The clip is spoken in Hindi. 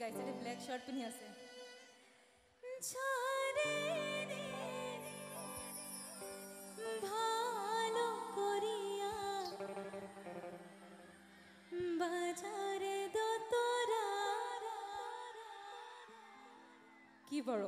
গাইছে দেই ব্লেক শ্বাৰ্ট পিন্ধি আছে কি বড়